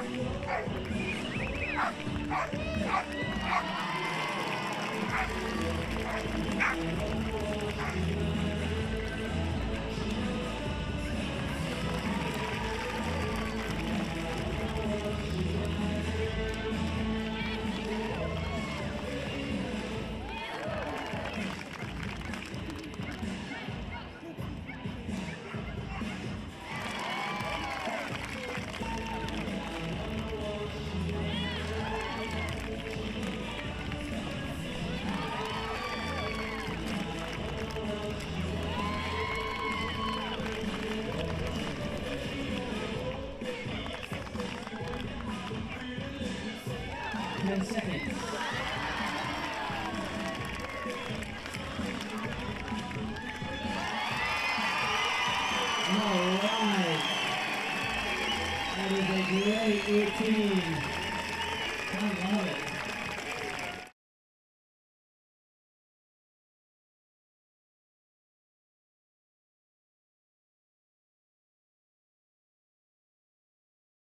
Thank you. Ten seconds. All right. That is a great routine. I love it.